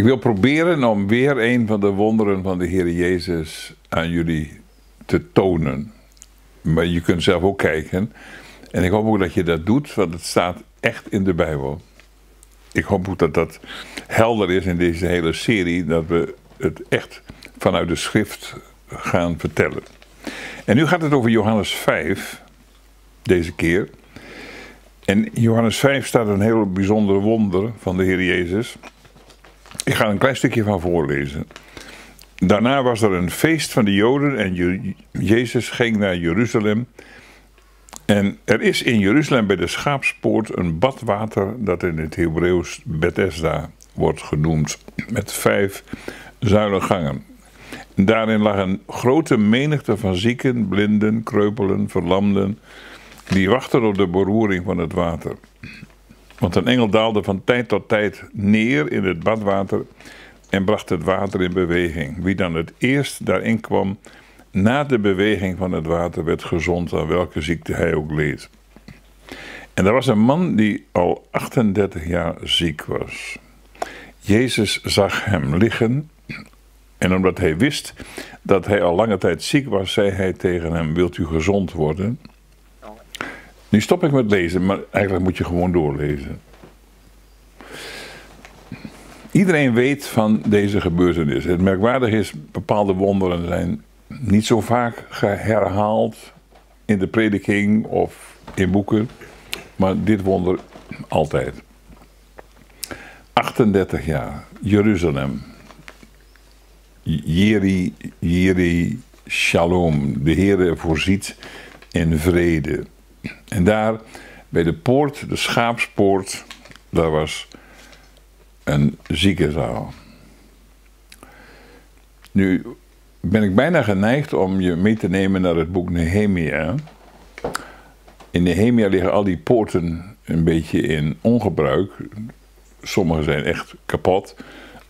Ik wil proberen om weer een van de wonderen van de Heer Jezus aan jullie te tonen. Maar je kunt zelf ook kijken. En ik hoop ook dat je dat doet, want het staat echt in de Bijbel. Ik hoop ook dat dat helder is in deze hele serie, dat we het echt vanuit de schrift gaan vertellen. En nu gaat het over Johannes 5, deze keer. En in Johannes 5 staat een heel bijzonder wonder van de Heer Jezus. Ik ga een klein stukje van voorlezen. Daarna was er een feest van de Joden en Jezus ging naar Jeruzalem. En er is in Jeruzalem bij de Schaapspoort een badwater dat in het Hebreeuws Bethesda wordt genoemd, met vijf zuilengangen. Daarin lag een grote menigte van zieken, blinden, kreupelen, verlamden, die wachten op de beroering van het water. Want een engel daalde van tijd tot tijd neer in het badwater en bracht het water in beweging. Wie dan het eerst daarin kwam, na de beweging van het water, werd gezond aan welke ziekte hij ook leed. En er was een man die al 38 jaar ziek was. Jezus zag hem liggen en omdat hij wist dat hij al lange tijd ziek was, zei hij tegen hem: Wilt u gezond worden? Nu stop ik met lezen, maar eigenlijk moet je gewoon doorlezen. Iedereen weet van deze gebeurtenis. Het merkwaardige is, bepaalde wonderen zijn niet zo vaak herhaald in de prediking of in boeken, maar dit wonder altijd. 38 jaar, Jeruzalem. Jeri, Jeri, Shalom. De Heer voorziet in vrede. En daar bij de poort, de schaapspoort, daar was een ziekenzaal. Nu ben ik bijna geneigd om je mee te nemen naar het boek Nehemia. In Nehemia liggen al die poorten een beetje in ongebruik. Sommige zijn echt kapot,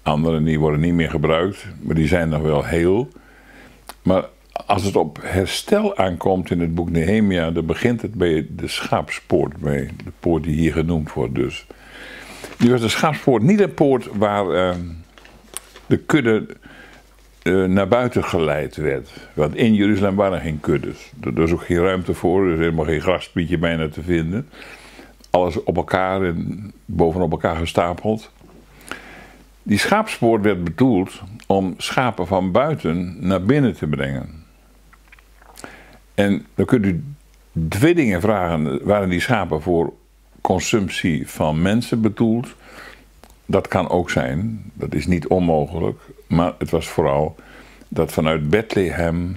andere die worden niet meer gebruikt, maar die zijn nog wel heel. Maar als het op herstel aankomt in het boek Nehemia, dan begint het bij de schaapspoort, bij de poort die hier genoemd wordt dus. Nu was de schaapspoort niet een poort waar uh, de kudde uh, naar buiten geleid werd. Want in Jeruzalem waren geen kuddes. Er was ook geen ruimte voor, er is helemaal geen graspietje bijna te vinden. Alles op elkaar en bovenop elkaar gestapeld. Die schaapspoort werd bedoeld om schapen van buiten naar binnen te brengen. En dan kunt u twee dingen vragen. Waren die schapen voor consumptie van mensen bedoeld? Dat kan ook zijn, dat is niet onmogelijk. Maar het was vooral dat vanuit Bethlehem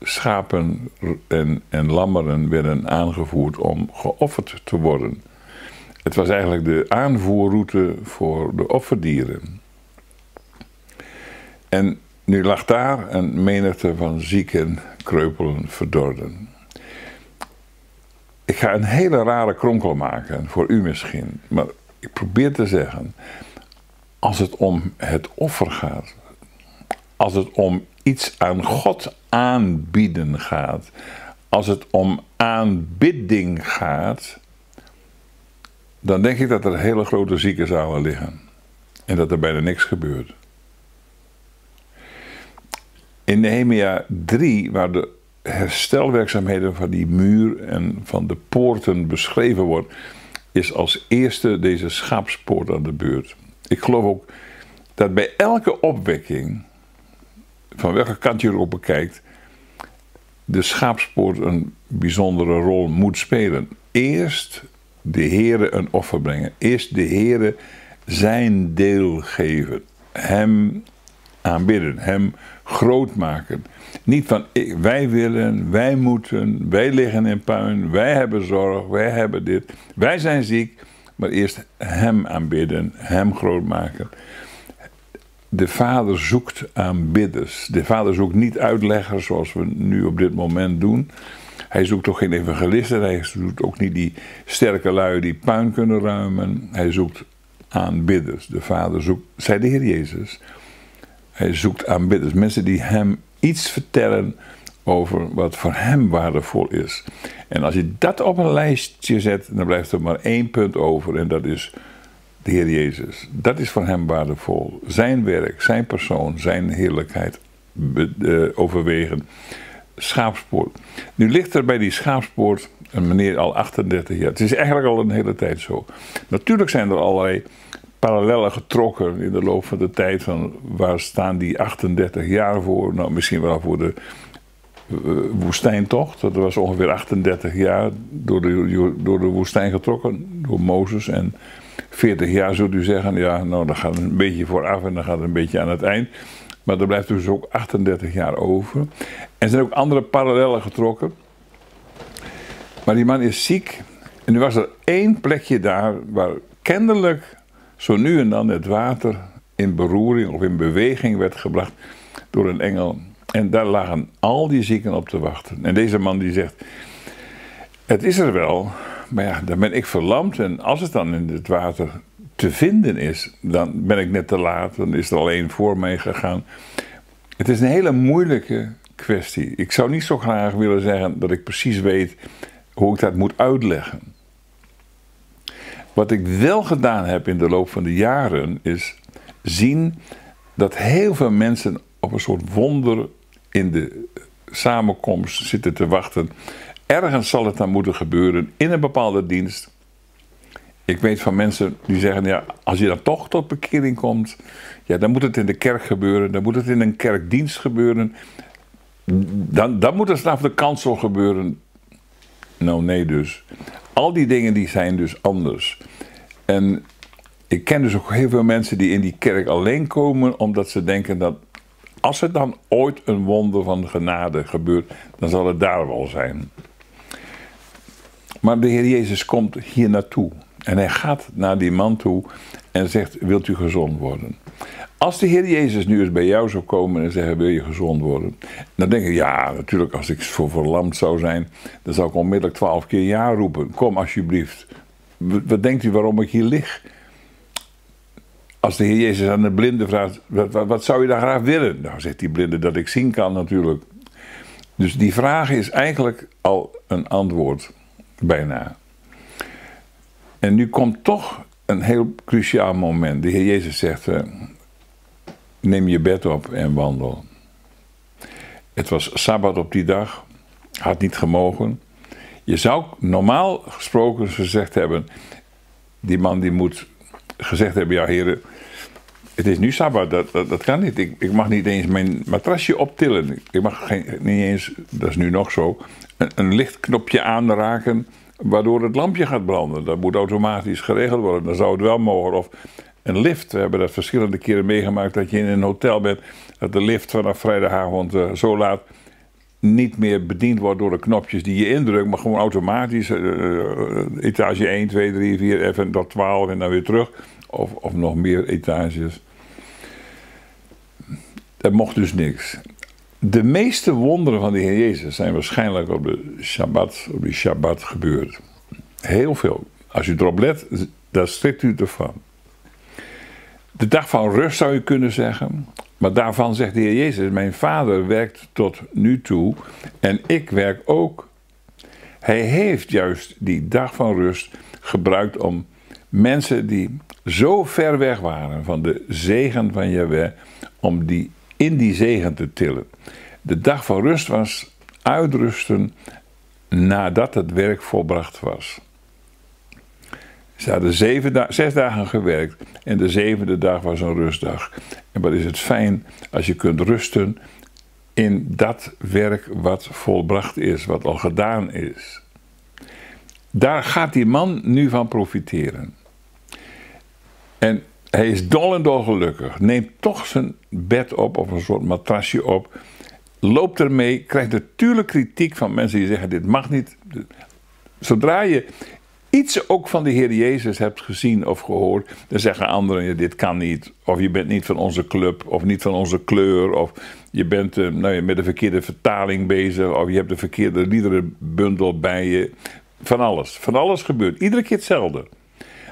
schapen en, en lammeren werden aangevoerd om geofferd te worden. Het was eigenlijk de aanvoerroute voor de offerdieren. En nu lag daar een menigte van zieken, kreupelen, verdorden. Ik ga een hele rare kronkel maken, voor u misschien. Maar ik probeer te zeggen, als het om het offer gaat, als het om iets aan God aanbieden gaat, als het om aanbidding gaat, dan denk ik dat er hele grote ziekenzalen liggen en dat er bijna niks gebeurt. In Nehemia 3, waar de herstelwerkzaamheden van die muur en van de poorten beschreven wordt, is als eerste deze schaapspoort aan de beurt. Ik geloof ook dat bij elke opwekking, van welke kant je erop bekijkt, de schaapspoort een bijzondere rol moet spelen. Eerst de Heere een offer brengen. Eerst de Heere zijn deel geven. Hem aanbidden. Hem groot maken. Niet van wij willen, wij moeten, wij liggen in puin, wij hebben zorg, wij hebben dit. Wij zijn ziek, maar eerst Hem aanbidden, Hem groot maken. De Vader zoekt aanbidders. De Vader zoekt niet uitleggers zoals we nu op dit moment doen. Hij zoekt toch geen evangelisten, hij zoekt ook niet die sterke lui die puin kunnen ruimen. Hij zoekt aanbidders. De Vader zoekt, zei de Heer Jezus, hij zoekt aanbidders, mensen die hem iets vertellen over wat voor hem waardevol is. En als je dat op een lijstje zet, dan blijft er maar één punt over en dat is de Heer Jezus. Dat is voor hem waardevol. Zijn werk, zijn persoon, zijn heerlijkheid overwegen. Schaapspoort. Nu ligt er bij die schaapspoort een meneer al 38 jaar. Het is eigenlijk al een hele tijd zo. Natuurlijk zijn er allerlei parallellen getrokken in de loop van de tijd. Van waar staan die 38 jaar voor? Nou, misschien wel voor de uh, woestijntocht. Dat was ongeveer 38 jaar door de, door de woestijn getrokken, door Mozes. En 40 jaar zult u zeggen, ja, nou dan gaat het een beetje vooraf en dan gaat het een beetje aan het eind. Maar er blijft dus ook 38 jaar over. En er zijn ook andere parallellen getrokken. Maar die man is ziek. En nu was er één plekje daar waar kennelijk zo nu en dan het water in beroering of in beweging werd gebracht door een engel. En daar lagen al die zieken op te wachten. En deze man die zegt, het is er wel, maar ja, dan ben ik verlamd. En als het dan in het water te vinden is, dan ben ik net te laat. Dan is er al één voor mij gegaan. Het is een hele moeilijke kwestie. Ik zou niet zo graag willen zeggen dat ik precies weet hoe ik dat moet uitleggen. Wat ik wel gedaan heb in de loop van de jaren is zien dat heel veel mensen op een soort wonder in de samenkomst zitten te wachten. Ergens zal het dan moeten gebeuren in een bepaalde dienst. Ik weet van mensen die zeggen: ja, als je dan toch tot bekering komt, ja, dan moet het in de kerk gebeuren, dan moet het in een kerkdienst gebeuren. Dan, dan moet het vanaf de kansel gebeuren. Nou, nee, dus. Al die dingen die zijn dus anders. En ik ken dus ook heel veel mensen die in die kerk alleen komen omdat ze denken dat als er dan ooit een wonder van genade gebeurt, dan zal het daar wel zijn. Maar de Heer Jezus komt hier naartoe. En hij gaat naar die man toe en zegt: Wilt u gezond worden? Als de Heer Jezus nu eens bij jou zou komen en zeggen: Wil je gezond worden? Dan denk ik: Ja, natuurlijk, als ik voor verlamd zou zijn, dan zou ik onmiddellijk twaalf keer ja roepen. Kom alsjeblieft. Wat denkt u waarom ik hier lig? Als de Heer Jezus aan de blinde vraagt: wat, wat, wat zou je dan graag willen? Nou, zegt die blinde dat ik zien kan, natuurlijk. Dus die vraag is eigenlijk al een antwoord, bijna. En nu komt toch een heel cruciaal moment. De Heer Jezus zegt: uh, Neem je bed op en wandel. Het was sabbat op die dag, had niet gemogen. Je zou normaal gesproken gezegd hebben: die man die moet gezegd hebben: Ja, heren, het is nu sabbat, dat, dat, kan niet. Ik, ik, mag niet eens mijn matrasje optillen. Ik mag geen, niet eens, dat is nu nog zo, een, een lichtknopje aanraken waardoor het lampje gaat branden. Dat moet automatisch geregeld worden. Dan zou het wel mogen. Of een lift. We hebben dat verschillende keren meegemaakt dat je in een hotel bent. Dat de lift vanaf vrijdagavond uh, zo laat niet meer bediend wordt door de knopjes die je indrukt, maar gewoon automatisch. Uh, etage 1, 2, 3, 4, even tot 12 en dan weer terug. Of, of nog meer etages. Dat mocht dus niks. De meeste wonderen van de Heer Jezus zijn waarschijnlijk op de Shabbat, op die Shabbat gebeurd. Heel veel. Als u erop let, daar strikt u ervan. De dag van rust zou je kunnen zeggen. Maar daarvan zegt de Heer Jezus: Mijn vader werkt tot nu toe en ik werk ook. Hij heeft juist die dag van rust gebruikt om mensen die zo ver weg waren van de zegen van Jahweh, om die in die zegen te tillen. De dag van rust was uitrusten nadat het werk volbracht was. Ze hadden zeven zes dagen gewerkt en de zevende dag was een rustdag. En wat is het fijn als je kunt rusten in dat werk wat volbracht is, wat al gedaan is. Daar gaat die man nu van profiteren. En hij is dol en dol gelukkig. Neemt toch zijn bed op of een soort matrasje op. Loopt ermee. Krijgt natuurlijk kritiek van mensen die zeggen: dit mag niet. Zodra je iets ook van de Heer Jezus hebt gezien of gehoord, dan zeggen anderen: dit kan niet. Of je bent niet van onze club, of niet van onze kleur, of je bent uh, nou, met de verkeerde vertaling bezig, of je hebt de verkeerde liederenbundel bij je. Van alles. Van alles gebeurt. Iedere keer hetzelfde.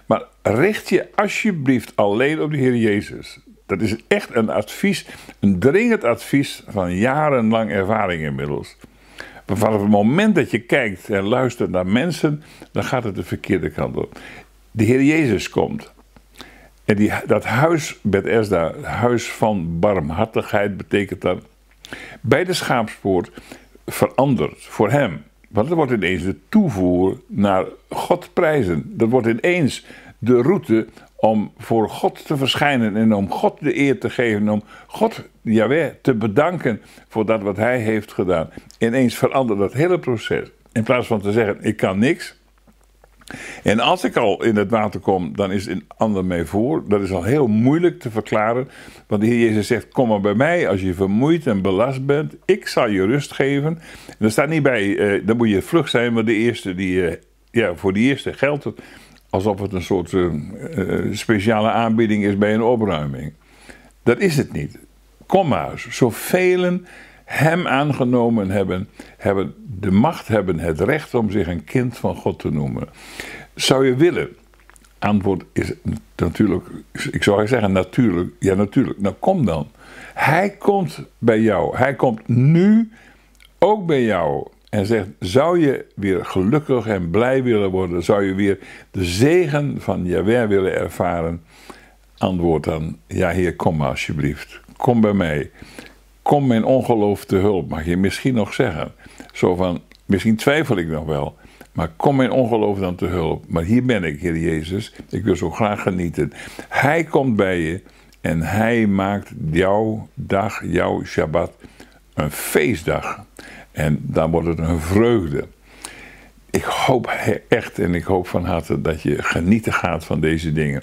Maar richt je alsjeblieft alleen op de Heer Jezus. Dat is echt een advies, een dringend advies van jarenlang ervaring inmiddels. Maar vanaf het moment dat je kijkt en luistert naar mensen, dan gaat het de verkeerde kant op. De Heer Jezus komt. En die, dat huis, Bet Esda, huis van barmhartigheid, betekent dat bij de schaapspoort veranderd voor hem. Want het wordt ineens de toevoer naar God prijzen. Dat wordt ineens de route om voor God te verschijnen en om God de eer te geven, om God, te bedanken voor dat wat hij heeft gedaan. Ineens verandert dat hele proces. In plaats van te zeggen, ik kan niks. En als ik al in het water kom, dan is een ander mij voor. Dat is al heel moeilijk te verklaren. Want de Heer Jezus zegt, kom maar bij mij als je vermoeid en belast bent. Ik zal je rust geven. En er staat niet bij, eh, dan moet je vlug zijn, maar de eerste die, eh, ja, voor die eerste geldt het alsof het een soort uh, speciale aanbieding is bij een opruiming. Dat is het niet. Kom maar, zoveel hem aangenomen hebben, hebben de macht, hebben het recht om zich een kind van God te noemen. Zou je willen? Antwoord is natuurlijk, ik zou zeggen natuurlijk, ja natuurlijk. Nou kom dan. Hij komt bij jou. Hij komt nu ook bij jou en zegt: Zou je weer gelukkig en blij willen worden? Zou je weer de zegen van Jaweh willen ervaren? Antwoord dan: Ja, Heer, kom maar alsjeblieft. Kom bij mij. Kom mijn ongeloof te hulp, mag je misschien nog zeggen. Zo van: Misschien twijfel ik nog wel. Maar kom mijn ongeloof dan te hulp. Maar hier ben ik, Heer Jezus. Ik wil zo graag genieten. Hij komt bij je en hij maakt jouw dag, jouw Shabbat, een feestdag. En dan wordt het een vreugde. Ik hoop echt en ik hoop van harte dat je genieten gaat van deze dingen.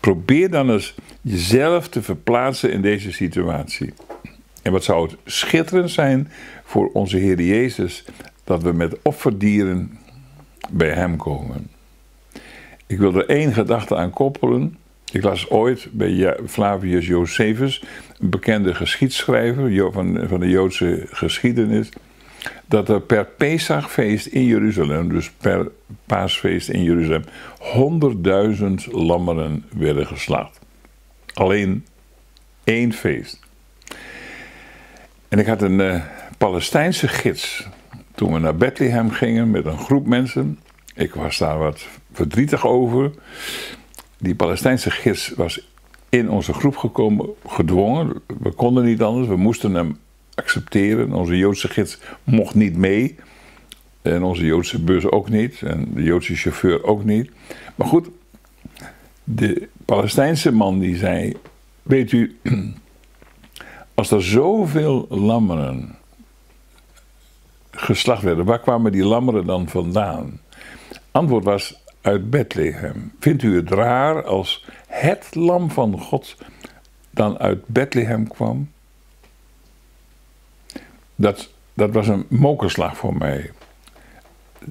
Probeer dan eens jezelf te verplaatsen in deze situatie. En wat zou het schitterend zijn voor onze Heer Jezus dat we met offerdieren bij Hem komen. Ik wil er één gedachte aan koppelen. Ik las ooit bij Flavius Josephus, een bekende geschiedschrijver van, van de Joodse geschiedenis dat er per Pesachfeest in Jeruzalem, dus per paasfeest in Jeruzalem, 100.000 lammeren werden geslacht. Alleen één feest. En ik had een uh, Palestijnse gids toen we naar Bethlehem gingen met een groep mensen. Ik was daar wat verdrietig over. Die Palestijnse gids was in onze groep gekomen, gedwongen. We konden niet anders, we moesten hem accepteren. Onze Joodse gids mocht niet mee. En onze Joodse bus ook niet. En de Joodse chauffeur ook niet. Maar goed, de Palestijnse man die zei: Weet u, als er zoveel lammeren geslacht werden, waar kwamen die lammeren dan vandaan? Antwoord was uit Bethlehem. Vindt u het raar als het lam van God dan uit Bethlehem kwam? Dat, dat was een mokerslag voor mij.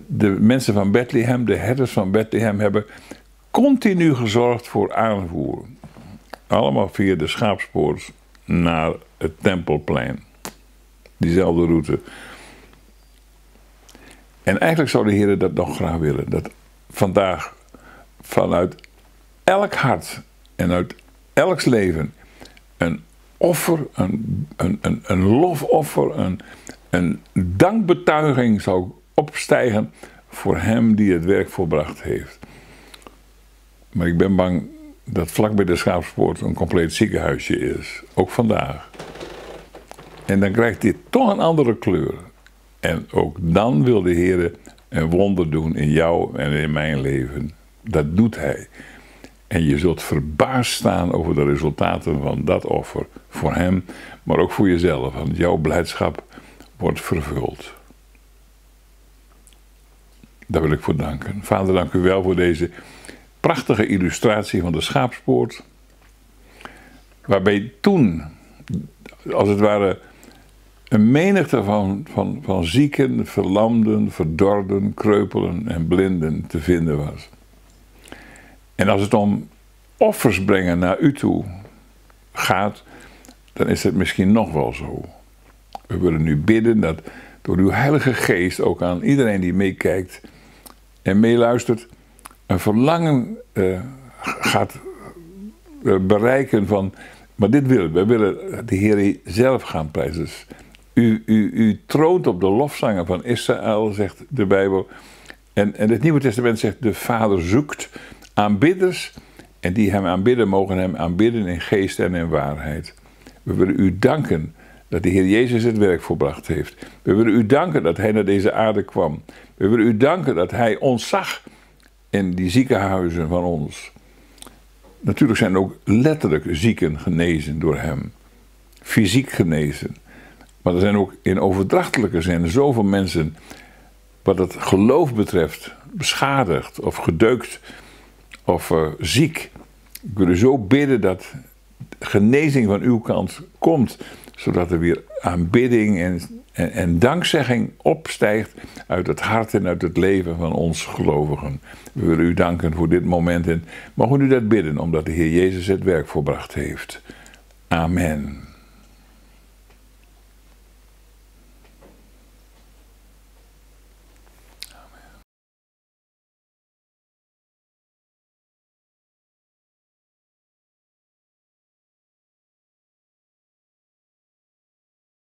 De mensen van Bethlehem, de herders van Bethlehem, hebben continu gezorgd voor aanvoer. Allemaal via de schaapspoort naar het Tempelplein. Diezelfde route. En eigenlijk zou de Heer dat nog graag willen. Dat vandaag vanuit elk hart en uit elks leven een offer, een, een, een, een lofoffer, een, een dankbetuiging zou opstijgen voor hem die het werk volbracht heeft. Maar ik ben bang dat vlak bij de Schaapspoort een compleet ziekenhuisje is. Ook vandaag. En dan krijgt dit toch een andere kleur. En ook dan wil de Heer een wonder doen in jou en in mijn leven. Dat doet Hij. En je zult verbaasd staan over de resultaten van dat offer. Voor hem, maar ook voor jezelf. Want jouw blijdschap wordt vervuld. Daar wil ik voor danken. Vader, dank u wel voor deze prachtige illustratie van de schaapspoort. Waarbij toen, als het ware, een menigte van, van, van zieken, verlamden, verdorden, kreupelen en blinden te vinden was. En als het om offers brengen naar u toe gaat, dan is het misschien nog wel zo. We willen nu bidden dat door uw Heilige Geest ook aan iedereen die meekijkt en meeluistert, een verlangen uh, gaat uh, bereiken van, maar dit willen we. We willen de Heer zelf gaan prijzen. Dus u, u, u troont op de lofzangen van Israël, zegt de Bijbel. En, en het Nieuwe Testament zegt, de Vader zoekt aanbidders En die hem aanbidden, mogen hem aanbidden in geest en in waarheid. We willen u danken dat de Heer Jezus het werk volbracht heeft. We willen u danken dat hij naar deze aarde kwam. We willen u danken dat hij ons zag in die ziekenhuizen van ons. Natuurlijk zijn ook letterlijk zieken genezen door hem. Fysiek genezen. Maar er zijn ook in overdrachtelijke zin zoveel mensen, wat het geloof betreft, beschadigd of gedeukt of uh, ziek. Ik wil zo bidden dat genezing van uw kant komt, zodat er weer aanbidding en, en, en, dankzegging opstijgt uit het hart en uit het leven van ons gelovigen. We willen u danken voor dit moment en mogen u dat bidden, omdat de Heer Jezus het werk volbracht heeft. Amen.